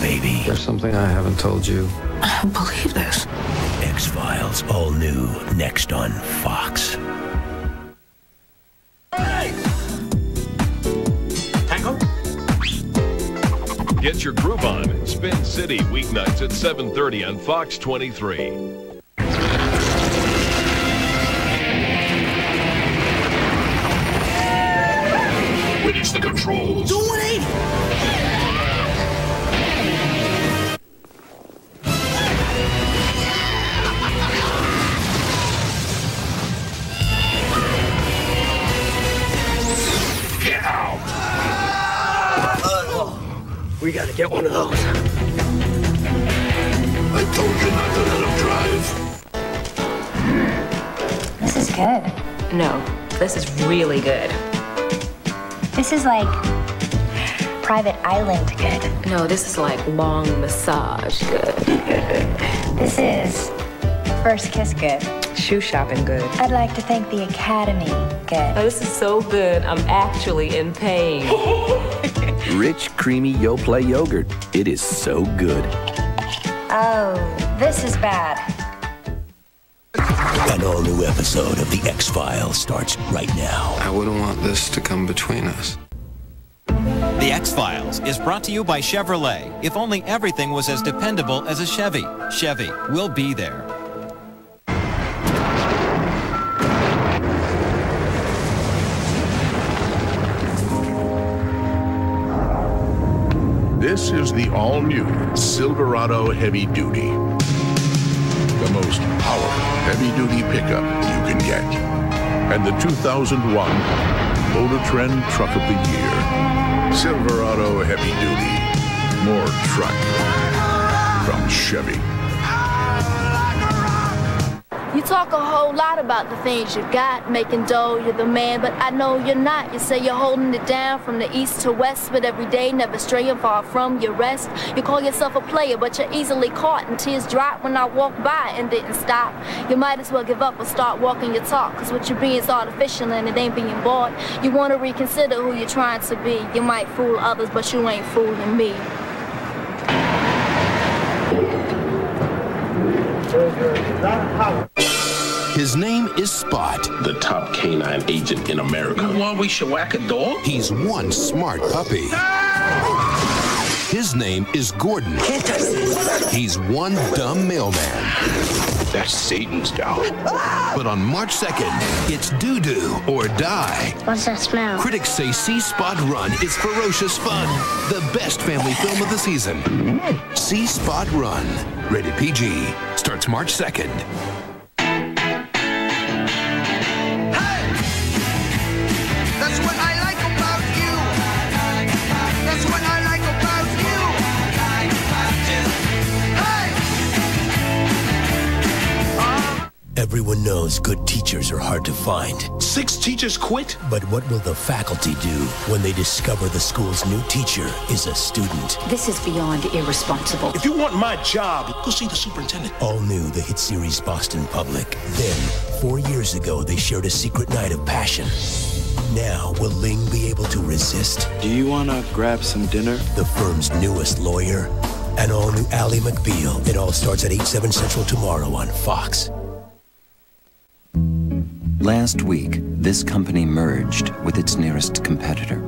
baby. There's something I haven't told you. I don't believe this. X Files, all new, next on Fox. Tango? Get your groove on. Spin City weeknights at 7:30 on Fox 23. Witness the controls. Do 180. One of those. I told you not to let him drive. This is good. No, this is really good. This is like private island good. No, this is like long massage good. This is first kiss good. Shoe shopping good. I'd like to thank the Academy Oh, good. this is so good. I'm actually in pain. Rich, creamy Yoplait yogurt. It is so good. Oh, this is bad. An all new episode of The X Files starts right now. I wouldn't want this to come between us. The X Files is brought to you by Chevrolet. If only everything was as dependable as a Chevy. Chevy will be there. This is the all-new Silverado Heavy Duty. The most powerful heavy-duty pickup you can get. And the 2001 Motor Trend Truck of the Year. Silverado Heavy Duty. More truck. From Chevy. You talk a whole lot about the things you got, making dough, you're the man, but I know you're not. You say you're holding it down from the east to west, but every day never straying far from your rest. You call yourself a player, but you're easily caught, and tears drop when I walk by and didn't stop. You might as well give up or start walking your talk, cause what you're being is artificial and it ain't being bought. You wanna reconsider who you're trying to be. You might fool others, but you ain't fooling me. His name is Spot. The top canine agent in America. Want we should whack a dog? He's one smart puppy. His name is Gordon. He's one dumb mailman. That's Satan's dog. But on March 2nd, it's doo doo or die. What's that smell? Critics say See Spot Run is ferocious fun. The best family film of the season. See Spot Run. Rated PG. Starts March 2nd. Everyone knows good teachers are hard to find. Six teachers quit? But what will the faculty do when they discover the school's new teacher is a student? This is beyond irresponsible. If you want my job, go see the superintendent. All new the hit series Boston Public. Then, four years ago, they shared a secret night of passion. Now, will Ling be able to resist? Do you want to grab some dinner? The firm's newest lawyer, and all new Ally McBeal. It all starts at 8, 7 Central tomorrow on Fox. Last week, this company merged with its nearest competitor.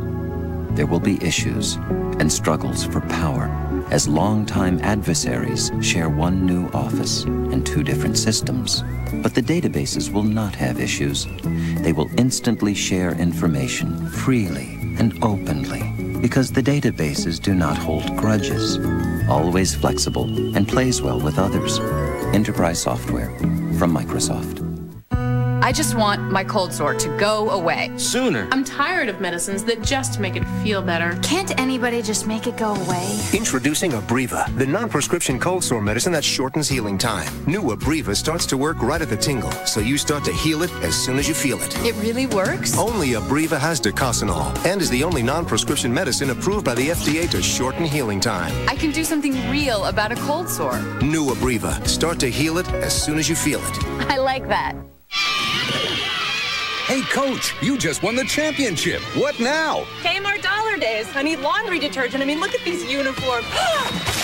There will be issues and struggles for power as longtime adversaries share one new office and two different systems. But the databases will not have issues. They will instantly share information freely and openly because the databases do not hold grudges, always flexible and plays well with others. Enterprise software from Microsoft. I just want my cold sore to go away. Sooner. I'm tired of medicines that just make it feel better. Can't anybody just make it go away? Introducing Abreva, the non-prescription cold sore medicine that shortens healing time. New Abreva starts to work right at the tingle, so you start to heal it as soon as you feel it. It really works? Only Abreva has docosanol and is the only non-prescription medicine approved by the FDA to shorten healing time. I can do something real about a cold sore. New Abreva. Start to heal it as soon as you feel it. I like that. Hey, coach, you just won the championship. What now? Kmart Dollar Days. I need laundry detergent. I mean, look at these uniforms.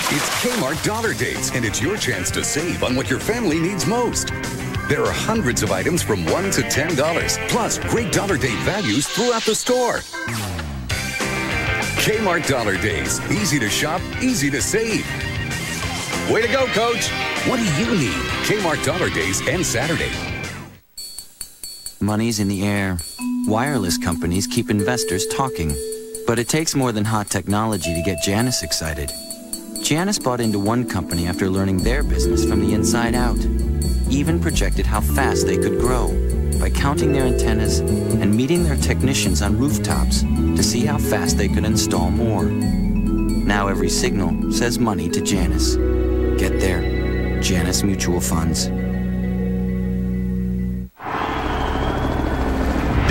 It's Kmart Dollar Days, and it's your chance to save on what your family needs most. There are hundreds of items from $1 to $10, plus great Dollar Day values throughout the store. Kmart Dollar Days. Easy to shop, easy to save. Way to go, coach. What do you need? Kmart Dollar Days and Saturday. Money's in the air. Wireless companies keep investors talking. But it takes more than hot technology to get Janus excited. Janus bought into one company after learning their business from the inside out. Even projected how fast they could grow by counting their antennas and meeting their technicians on rooftops to see how fast they could install more. Now every signal says money to Janus. Get there. Janus Mutual Funds.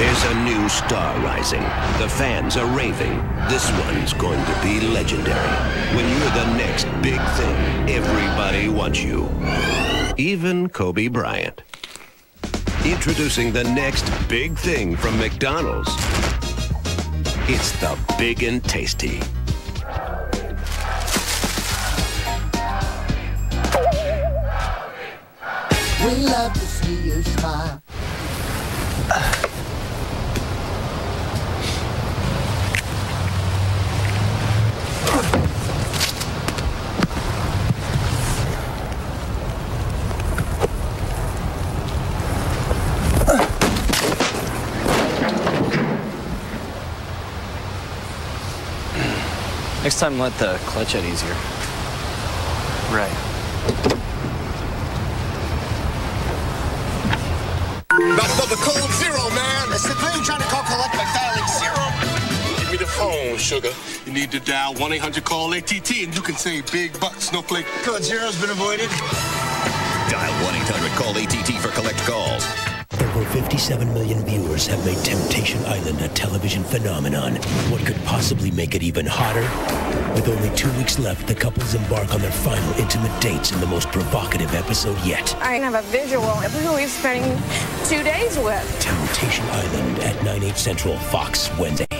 There's a new star rising. The fans are raving. This one's going to be legendary. When you're the next big thing, everybody wants you. Even Kobe Bryant. Introducing the next big thing from McDonald's. It's the Big and Tasty. We love to see you smile. Next time, let the clutch out easier. Right. About another code zero, man. It's the thing trying to call collect by dialing zero. Give me the phone, sugar. You need to dial 1-800-CALL-ATT and you can save big bucks. Snowflake. Code zero's been avoided. Dial 1-800-CALL-ATT for collect calls. Over 57 million viewers have made Temptation Island a television phenomenon. What could possibly make it even hotter? With only two weeks left, the couples embark on their final intimate dates in the most provocative episode yet. I have a visual of who we're spending two days with. Temptation Island at 9, 8 Central, Fox, Wednesday.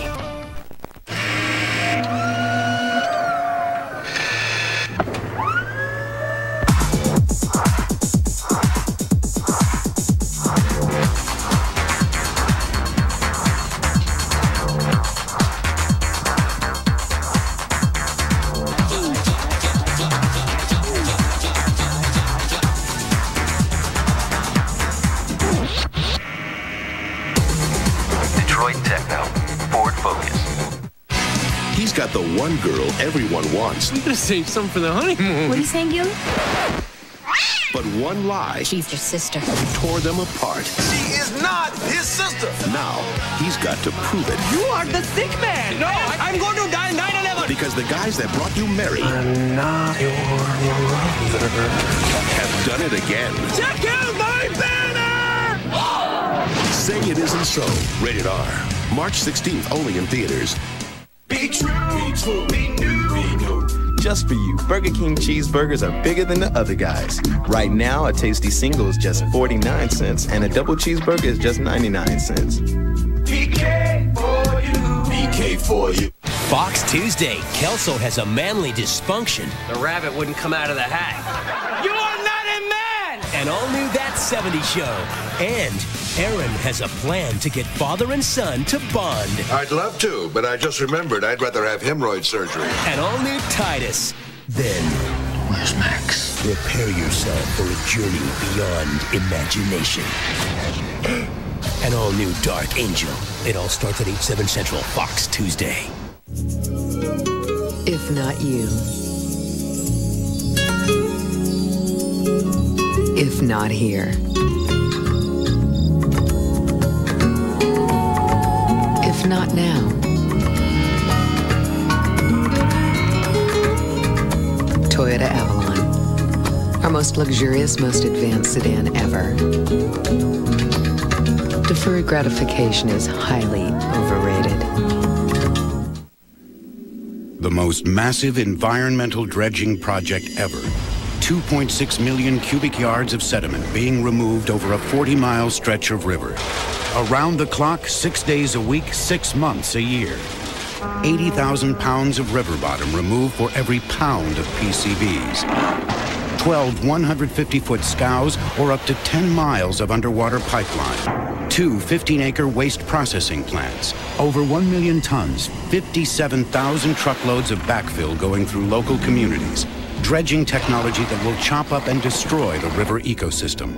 The one girl everyone wants. We could save some for the honeymoon. What are you saying, Gil? But one lie She's your sister. tore them apart. She is not his sister. Now, he's got to prove it. You are the sick man. No, I, am going to die 9-11. Because the guys that brought you Mary I'm not your mother. have done it again. Check out my banner! Say it isn't so. Rated R. March 16th, only in theaters. Be true. Be true. Be new. Just for you, Burger King cheeseburgers are bigger than the other guys. Right now, a tasty single is just 49 cents, and a double cheeseburger is just 99 cents. PK for you. PK for you. Fox Tuesday. Kelso has a manly dysfunction. The rabbit wouldn't come out of the hat. You are not a man! An all new That 70 Show. And Erin has a plan to get father and son to bond. I'd love to, but I just remembered I'd rather have hemorrhoid surgery. An all new Titus. Then. Where's Max? Prepare yourself for a journey beyond imagination. An all new Dark Angel. It all starts at 8, 7 Central, Fox Tuesday. If not you. If not here. If not now. Toyota Avalon. Our most luxurious, most advanced sedan ever. Deferred gratification is highly overrated. The most massive environmental dredging project ever 2.6 million cubic yards of sediment being removed over a 40 mile stretch of river. Around the clock, six days a week, six months a year. 80,000 pounds of river bottom removed for every pound of PCBs. 12 150 foot scows or up to 10 miles of underwater pipeline. Two 15 acre waste processing plants. Over 1 million tons, 57,000 truckloads of backfill going through local communities. Dredging technology that will chop up and destroy the river ecosystem.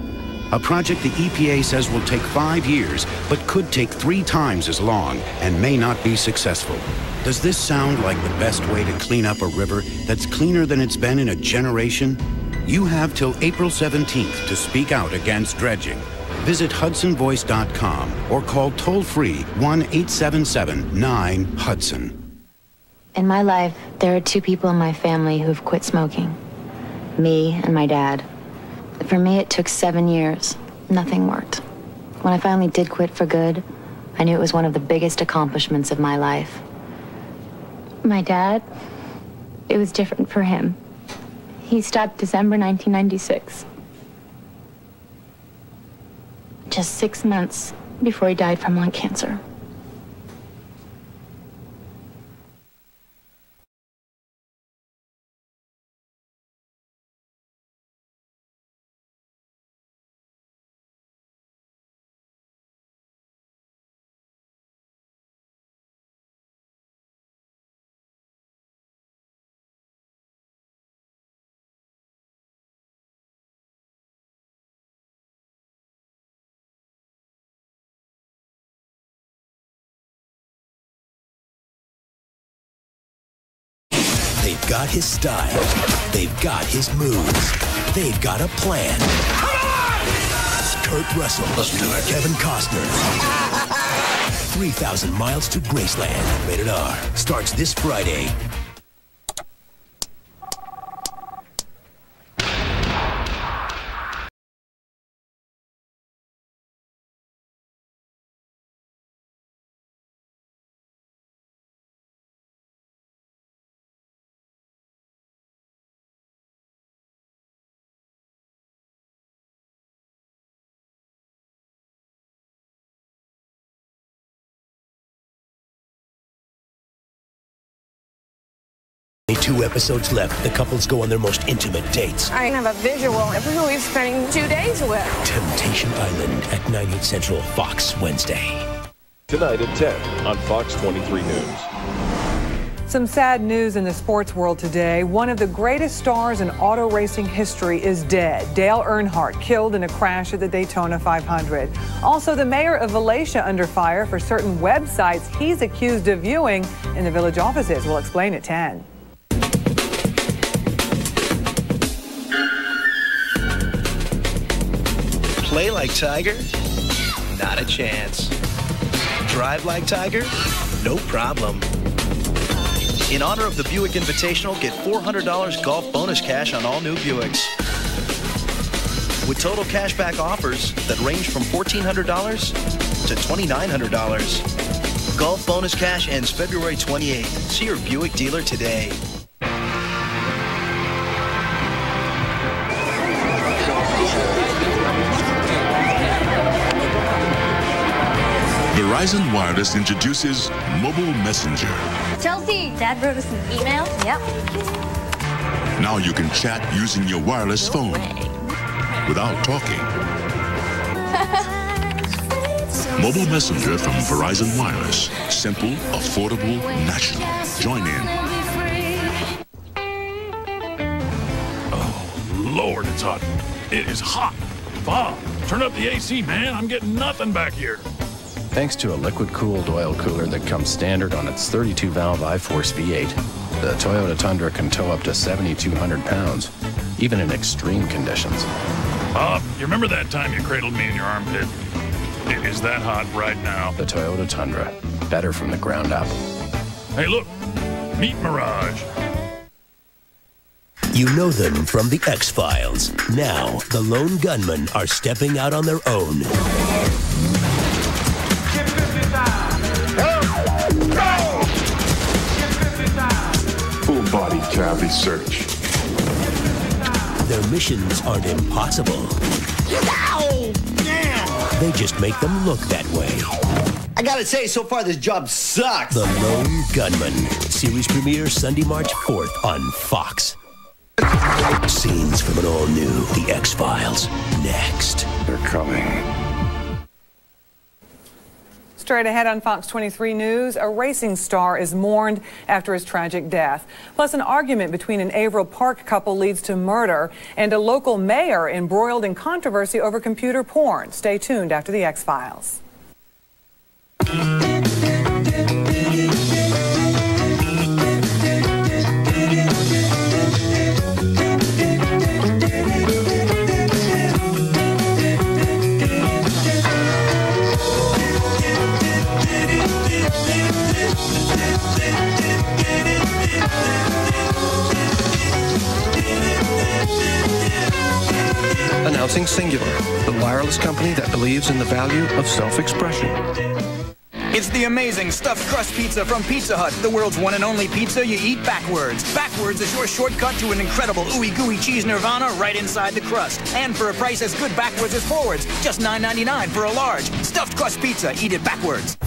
A project the EPA says will take five years, but could take three times as long and may not be successful. Does this sound like the best way to clean up a river that's cleaner than it's been in a generation? You have till April 17th to speak out against dredging. Visit HudsonVoice.com or call toll free 1 877 9 Hudson. In my life, there are two people in my family who've quit smoking me and my dad. For me, it took seven years. Nothing worked. When I finally did quit for good, I knew it was one of the biggest accomplishments of my life. My dad, it was different for him. He stopped December 1996. Just six months before he died from lung cancer. Got his style. They've got his moves. They've got a plan. Come on! Kurt Russell. Let's do it. Kevin Costner. 3,000 Miles to Graceland. Rated R. Starts this Friday. Two episodes left. The couples go on their most intimate dates. I have a visual of who we're spending two days with. Temptation Island at 9, 8 Central, Fox, Wednesday. Tonight at 10 on Fox 23 News. Some sad news in the sports world today. One of the greatest stars in auto racing history is dead. Dale Earnhardt killed in a crash at the Daytona 500. Also, the mayor of Valatie under fire for certain websites he's accused of viewing in the village offices. We'll explain at 10. Play like Tiger? Not a chance. Drive like Tiger? No problem. In honor of the Buick Invitational, get $400 golf bonus cash on all new Buicks. With total cashback offers that range from $1,400 to $2,900. Golf bonus cash ends February 28th. See your Buick dealer today. Verizon Wireless introduces Mobile Messenger. Chelsea, Dad wrote us an email. Yep. Now you can chat using your wireless phone without talking. Mobile Messenger from Verizon Wireless. Simple, affordable, national. Join in. Oh, Lord, it's hot. It is hot. Bob, turn up the AC, man. I'm getting nothing back here. Thanks to a liquid-cooled oil cooler that comes standard on its 32-valve iForce V8, the Toyota Tundra can tow up to 7,200 pounds, even in extreme conditions. Bob, you remember that time you cradled me in your armpit? It is that hot right now. The Toyota Tundra, better from the ground up. Hey, look, meet Mirage. You know them from the X Files. Now, the lone gunmen are stepping out on their own. Cavity search. Their missions aren't impossible. Ow! Damn! They just make them look that way. I gotta say, so far this job sucks. The Lone Gunmen. Series premiere Sunday, March 4th on Fox. Scenes from an all new The X Files. Next. They're coming. Straight ahead on Fox 23 News, a racing star is mourned after his tragic death. Plus, an argument between an Averill Park couple leads to murder, and a local mayor embroiled in controversy over computer porn. Stay tuned after the X Files. Announcing Cingular, the wireless company that believes in the value of self-expression. It's the amazing stuffed crust pizza from Pizza Hut, the world's one and only pizza you eat backwards. Backwards is your shortcut to an incredible ooey gooey cheese nirvana right inside the crust. And for a price as good backwards as forwards, just $9.99 for a large. Stuffed crust pizza, eat it backwards.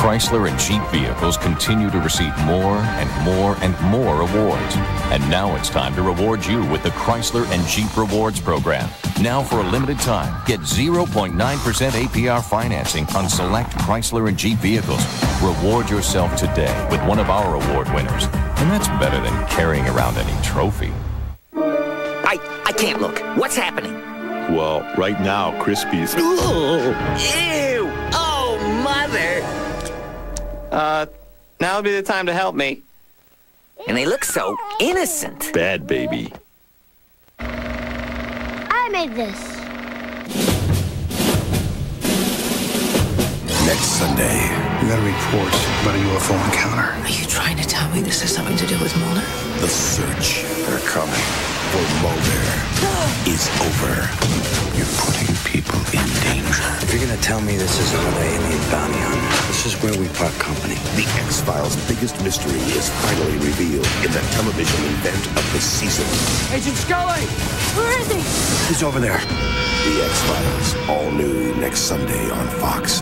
Chrysler and Jeep vehicles continue to receive more and more and more awards. And now it's time to reward you with the Chrysler and Jeep Rewards Program. Now for a limited time, get 0.9% APR financing on select Chrysler and Jeep vehicles. Reward yourself today with one of our award winners. And that's better than carrying around any trophy. I, I can't look. What's happening? Well, right now, Crispy's. Ew! Oh, mother! Uh, now would be the time to help me. And they look so innocent. Bad baby. I made this. Next Sunday, we got a report about a UFO encounter. Are you trying to tell me this has something to do with Mulder? The search. They're coming. For Mulder is over. You're putting people in danger. If you're gonna tell me this is another alien bounty hunt, this is where we part company. The X-Files' biggest mystery is finally revealed in the television event of the season. Agent Scully! Where is he? He's over there. The X-Files, all new next Sunday on Fox.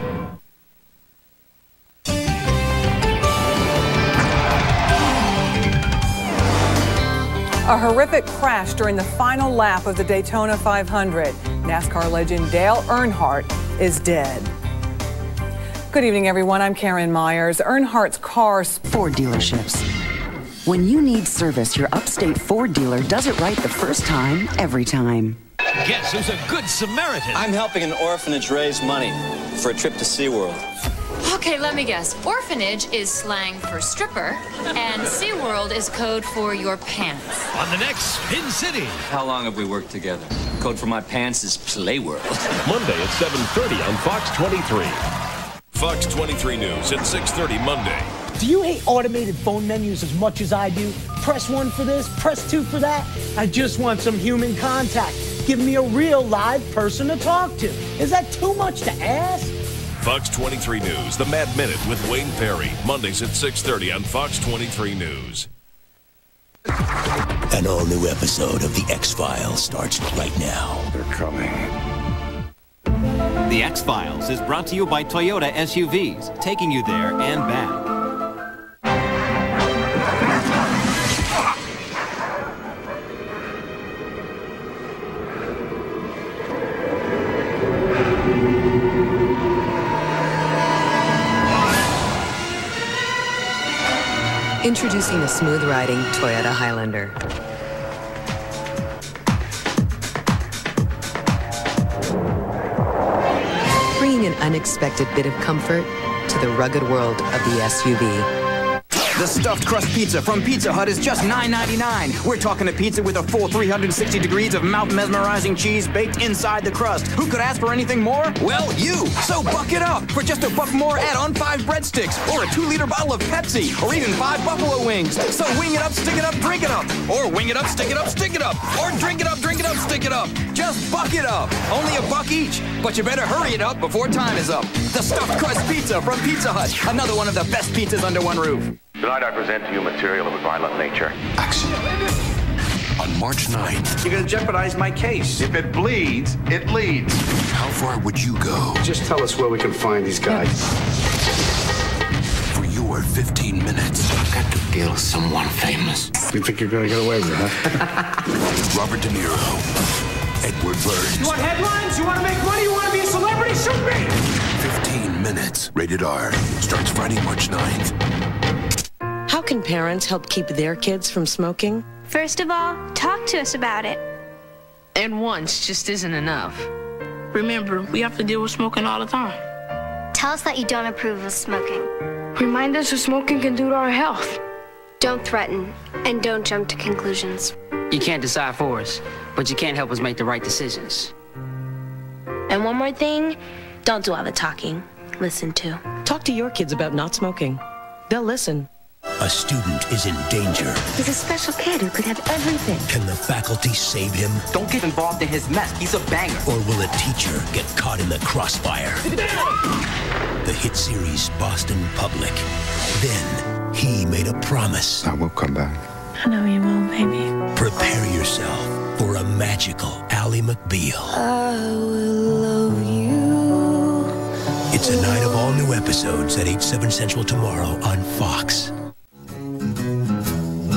A horrific crash during the final lap of the Daytona 500. NASCAR legend Dale Earnhardt is dead. Good evening, everyone. I'm Karen Myers. Earnhardt's car. Ford dealerships. When you need service, your upstate Ford dealer does it right the first time, every time. Guess who's a good Samaritan? I'm helping an orphanage raise money for a trip to SeaWorld. Okay, let me guess. Orphanage is slang for stripper, and SeaWorld is code for your pants. On the next Spin City. How long have we worked together? Code for my pants is Playworld. Monday at 7.30 on Fox 23. Fox 23 News at 6.30 Monday. Do you hate automated phone menus as much as I do? Press one for this, press two for that. I just want some human contact. Give me a real live person to talk to. Is that too much to ask? Fox 23 News, The Mad Minute with Wayne Perry. Mondays at 6.30 on Fox 23 News. An all new episode of The X Files starts right now. They're coming. The X Files is brought to you by Toyota SUVs, taking you there and back. Introducing the smooth riding Toyota Highlander. Bringing an unexpected bit of comfort to the rugged world of the SUV. The stuffed crust pizza from Pizza Hut is just $9.99. We're talking a pizza with a full 360 degrees of mouth mesmerizing cheese baked inside the crust. Who could ask for anything more? Well, you. So buck it up. For just a buck more, add on five breadsticks, or a two liter bottle of Pepsi, or even five buffalo wings. So wing it up, stick it up, drink it up. Or wing it up, stick it up, stick it up. Or drink it up, drink it up, stick it up. Just buck it up. Only a buck each. But you better hurry it up before time is up. The stuffed crust pizza from Pizza Hut. Another one of the best pizzas under one roof. Tonight I present to you material of a violent nature. Action. On March 9th, You're going to jeopardize my case. If it bleeds, it leads. how far would you go Just tell us where we can find these guys. for your 15 minutes? I've got to kill someone famous. You think you're gonna get away with it, huh? Robert De Niro, Edward Burns, You want headlines? You want to make money? You want to be a celebrity? Shoot me! 15 minutes. Rated R. Starts Friday, March 9th. How can parents help keep their kids from smoking? First of all, talk to us about it. And once just isn't enough. Remember, we have to deal with smoking all the time. Tell us that you don't approve of smoking. Remind us what smoking can do to our health. Don't threaten, and don't jump to conclusions. You can't decide for us, but you can't help us make the right decisions. And one more thing don't do all the talking. Listen to. Talk to your kids about not smoking. They'll listen. A student is in danger. He's a special kid who could have everything. Can the faculty save him? Don't get involved in his mess. He's a banger. Or will a teacher get caught in the crossfire? The hit series Boston Public. Then he made a promise. I will come back. I know you will, baby. Prepare yourself for a magical Ally McBeal. I will love you. It's a night of all new episodes at 8, 7 Central tomorrow on Fox.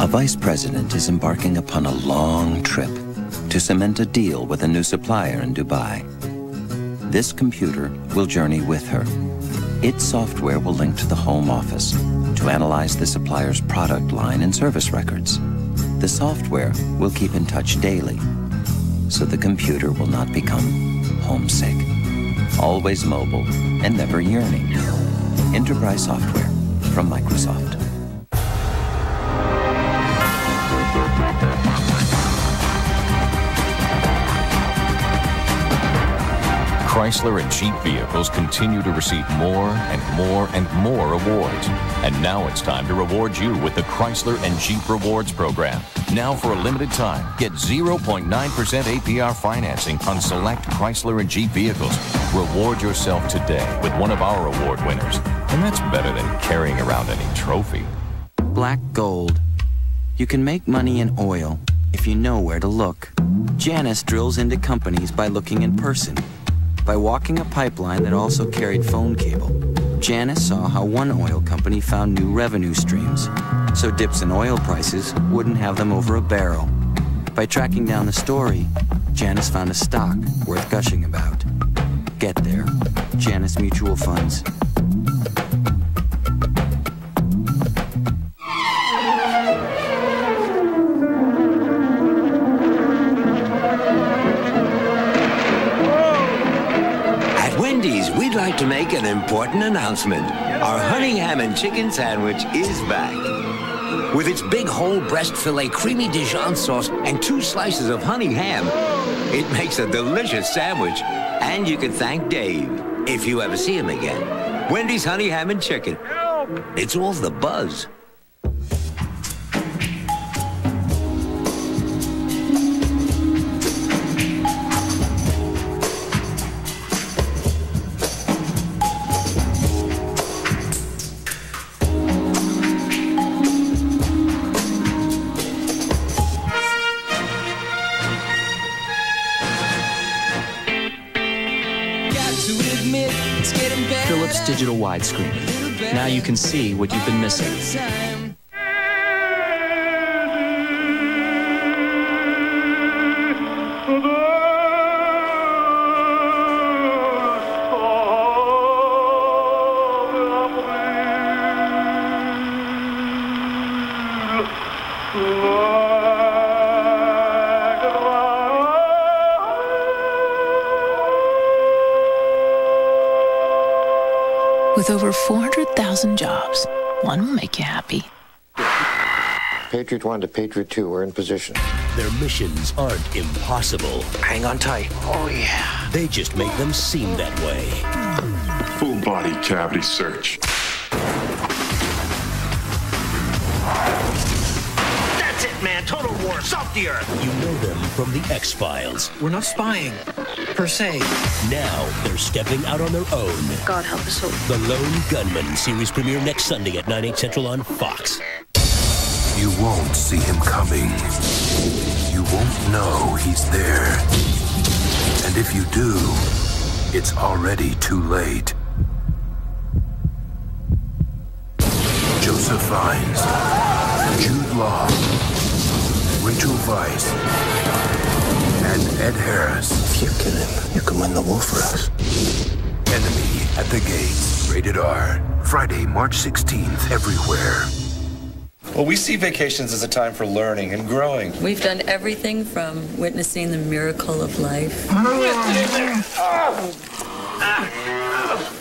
A vice president is embarking upon a long trip to cement a deal with a new supplier in Dubai. This computer will journey with her. Its software will link to the home office to analyze the supplier's product line and service records. The software will keep in touch daily, so the computer will not become homesick. Always mobile and never yearning. Enterprise software from Microsoft. Chrysler and Jeep vehicles continue to receive more and more and more awards. And now it's time to reward you with the Chrysler and Jeep Rewards Program. Now for a limited time, get 0.9% APR financing on select Chrysler and Jeep vehicles. Reward yourself today with one of our award winners. And that's better than carrying around any trophy. Black gold. You can make money in oil if you know where to look. Janus drills into companies by looking in person, by walking a pipeline that also carried phone cable. Janus saw how one oil company found new revenue streams, so dips in oil prices wouldn't have them over a barrel. By tracking down the story, Janus found a stock worth gushing about. Get there. Janus Mutual Funds. To make an important announcement. Our honey ham and chicken sandwich is back. With its big whole breast filet, creamy Dijon sauce, and two slices of honey ham, it makes a delicious sandwich. And you can thank Dave if you ever see him again. Wendy's honey ham and chicken. It's all the buzz. Widescreen. Now you can see what you've been missing. With over 400,000 jobs, one will make you happy. Patriot 1 to Patriot 2. We're in position. Their missions aren't impossible. Hang on tight. Oh, yeah. They just make them seem that way. Full body cavity search. That's it, man. Total war. Stop the earth. You know them from the X Files. We're not spying, per se. Now they're stepping out on their own. God help us all. The Lone Gunmen series premiere next Sunday at 9, 8 central on Fox. You won't see him coming. You won't know he's there. And if you do, it's already too late. Joseph Fiennes, Jude Law, Rachel Weisz, and Ed Harris. If you kill him, you can win the war for us. Enemy at the Gates. Rated R. Friday, March 16th, everywhere. Well, we see vacations as a time for learning and growing. We've done everything from witnessing the miracle of life.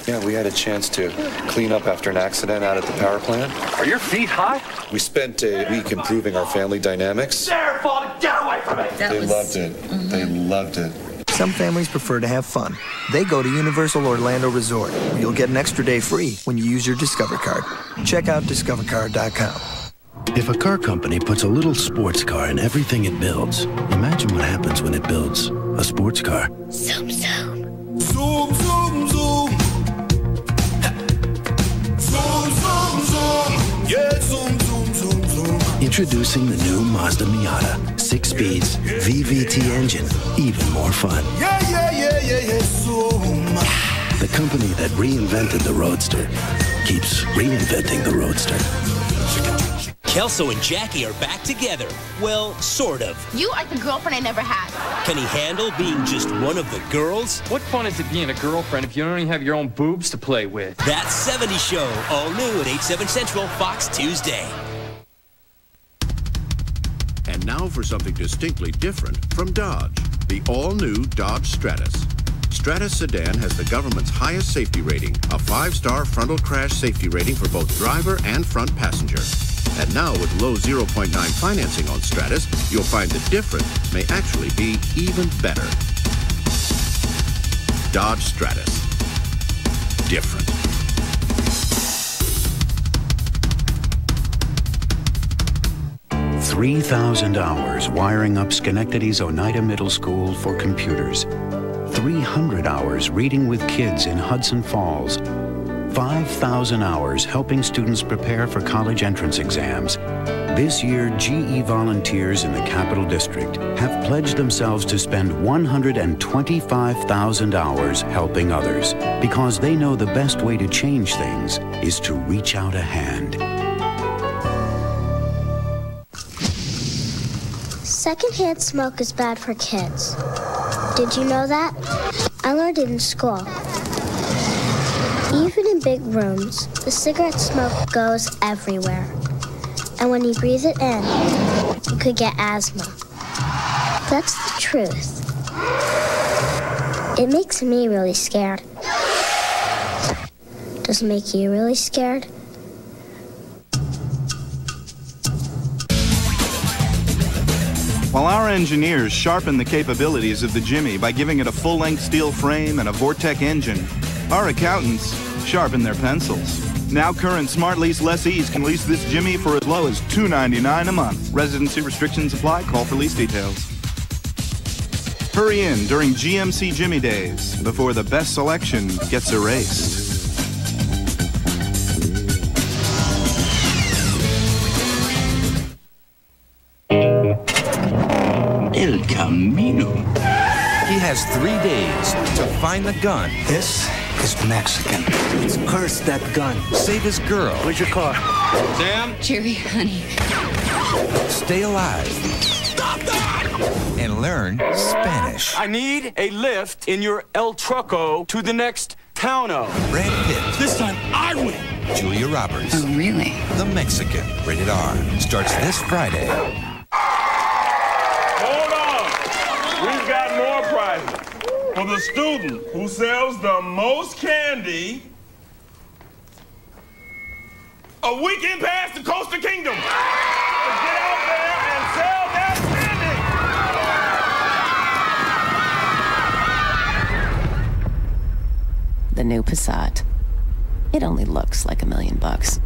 Yeah, we had a chance to clean up after an accident out at the power plant. Are your feet hot? We spent a week improving our family dynamics. There, Father, get away from me! They loved it. They loved it. Some families prefer to have fun. They go to Universal Orlando Resort, where you'll get an extra day free when you use your Discover card. Check out discovercard.com. If a car company puts a little sports car in everything it builds, imagine what happens when it builds a sports car. Zoom, zoom. Zoom, zoom, zoom. Zoom, zoom, zoom. Yeah, zoom, zoom, zoom, zoom. Introducing the new Mazda Miata. Six speeds, VVT engine, even more fun. Yeah, yeah, yeah, yeah, yeah, zoom. The company that reinvented the Roadster keeps reinventing the Roadster. Kelso and Jackie are back together. Well, sort of. You are the girlfriend I never had. Can he handle being just one of the girls? What fun is it being a girlfriend if you don't even have your own boobs to play with? That 70 Show, all new at 8, 7 Central, Fox Tuesday. And now for something distinctly different from Dodge. The all-new Dodge Stratus. Stratus sedan has the government's highest safety rating, a five-star frontal crash safety rating for both driver and front passenger. And now with low 0.9 financing on Stratus, you'll find the difference may actually be even better. Dodge Stratus. Different. Three thousand hours wiring up Schenectady's Oneida Middle School for computers. 300 hours reading with kids in Hudson Falls. 5,000 hours helping students prepare for college entrance exams. This year, GE volunteers in the Capital District have pledged themselves to spend 125,000 hours helping others because they know the best way to change things is to reach out a hand. Secondhand smoke is bad for kids. Did you know that? I learned it in school. Big rooms, the cigarette smoke goes everywhere. And when you breathe it in, you could get asthma. That's the truth. It makes me really scared. Does it make you really scared? While our engineers sharpen the capabilities of the Jimmy by giving it a full-length steel frame and a Vortec engine, our accountants sharpen their pencils. Now current Smart Lease lessees can lease this Jimmy for as low as $2.99 a month. Residency restrictions apply. Call for lease details. Hurry in during GMC Jimmy Days before the best selection gets erased. El Camino. He has three days to find the gun. This is Mexican. Let's curse that gun. Save his girl. Where's your car? Sam? Jerry, honey. Stay alive. Stop that! And learn Spanish. I need a lift in your El Truco to the next towno. Brad Pitt. This time I win. Julia Roberts. Oh, really? The Mexican. Rated R. Starts this Friday. Hold on. We've got more prizes. For the student who sells the most candy, a weekend pass to Coastal Kingdom. The new Passat. It only looks like a million bucks.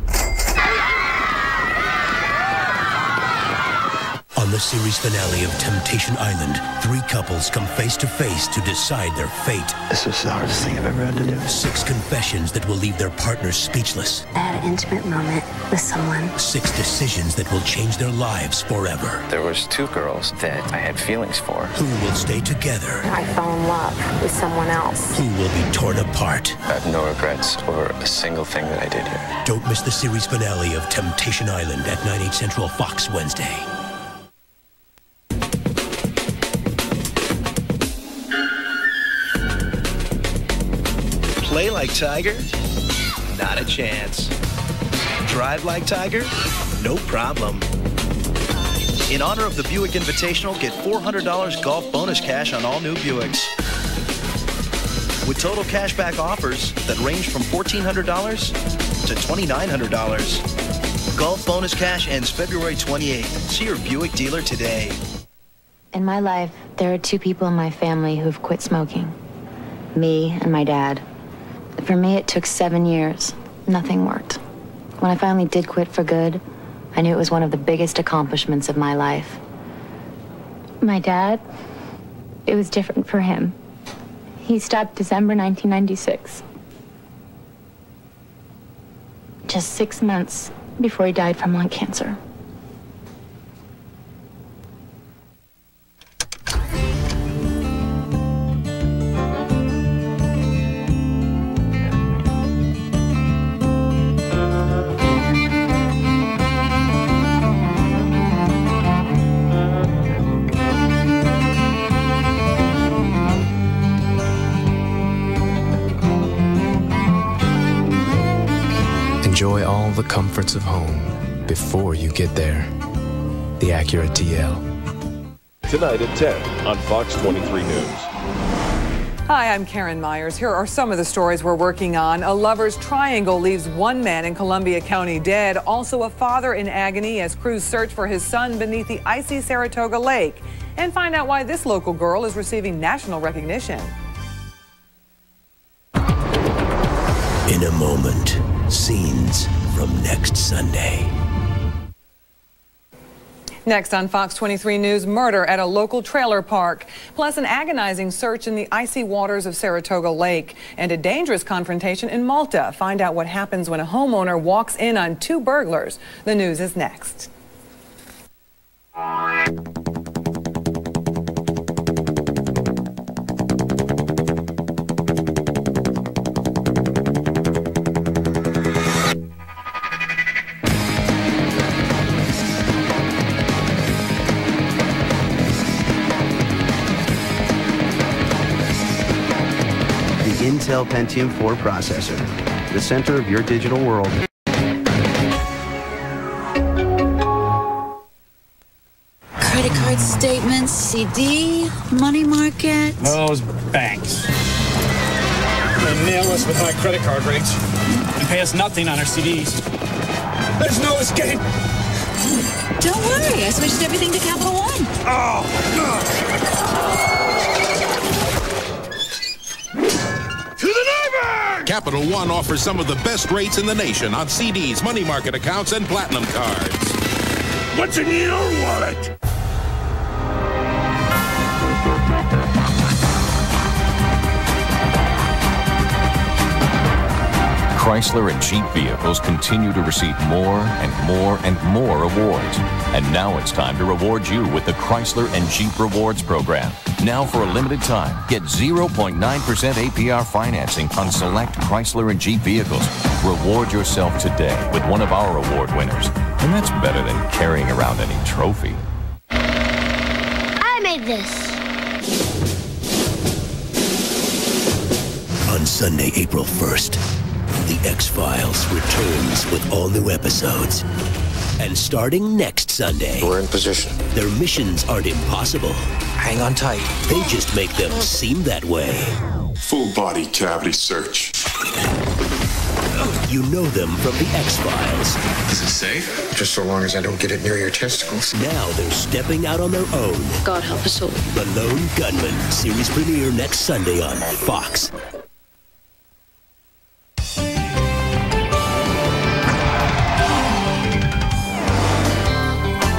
On the series finale of Temptation Island, three couples come face to face to decide their fate. This was the hardest thing I've ever had to do. Six confessions that will leave their partners speechless. I had an intimate moment with someone. Six decisions that will change their lives forever. There was two girls that I had feelings for. Who will stay together? I fell in love with someone else. Who will be torn apart? I have no regrets over a single thing that I did here. Don't miss the series finale of Temptation Island at 9, 8 Central Fox Wednesday. Like Tiger? Not a chance. Drive like Tiger? No problem. In honor of the Buick Invitational, get $400 golf bonus cash on all new Buicks. With total cashback offers that range from $1,400 to $2,900. Golf bonus cash ends February 28th. See your Buick dealer today. In my life, there are two people in my family who've quit smoking me and my dad. For me, it took seven years. Nothing worked. When I finally did quit for good, I knew it was one of the biggest accomplishments of my life. My dad, it was different for him. He stopped December 1996. Just six months before he died from lung cancer. Get there. The Acura TL. Tonight at 10 on Fox 23 News. Hi, I'm Karen Myers. Here are some of the stories we're working on. A lover's triangle leaves one man in Columbia County dead. Also, a father in agony as crews search for his son beneath the icy Saratoga Lake. And find out why this local girl is receiving national recognition. In a moment, scenes from next Sunday. Next on Fox 23 News, murder at a local trailer park, plus an agonizing search in the icy waters of Saratoga Lake, and a dangerous confrontation in Malta. Find out what happens when a homeowner walks in on two burglars. The news is next. Intel Pentium 4 processor, the center of your digital world. Credit card statements, CD, money market. Those banks. They nail us with high credit card rates and pay us nothing on our CDs. There's no escape. Don't worry, I switched everything to Capital One. Oh, to Capital One offers some of the best rates in the nation on CDs, money market accounts, and platinum cards. What's in your wallet? Chrysler and Jeep vehicles continue to receive more and more and more awards. And now it's time to reward you with the Chrysler and Jeep Rewards program. Now for a limited time, get 0.9% APR financing on select Chrysler and Jeep vehicles. Reward yourself today with one of our award winners. And that's better than carrying around any trophy. I made this. On Sunday, April 1st, The X Files returns with all new episodes. And starting next Sunday, We're in position. their missions aren't impossible. Hang on tight. They just make them seem that way. Full body cavity search. You know them from The X Files. Is it safe? Just so long as I don't get it near your testicles. Now they're stepping out on their own. God help us all. The Lone Gunmen. Series premiere next Sunday on Fox.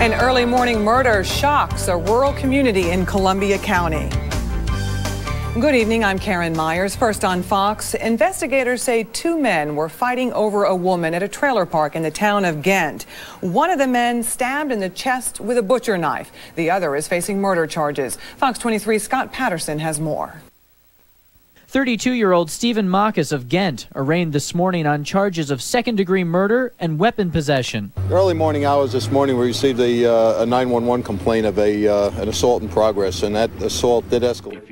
An early morning murder shocks a rural community in Columbia County. Good evening, I'm Karen Myers. First on Fox, investigators say two men were fighting over a woman at a trailer park in the town of Ghent. One of the men stabbed in the chest with a butcher knife. The other is facing murder charges. Fox 23 Scott Patterson has more. 32 year old Stephen Marcus of Ghent arraigned this morning on charges of second degree murder and weapon possession. Early morning hours this morning, we received a, uh, a 911 complaint of a, uh, an assault in progress, and that assault did escalate.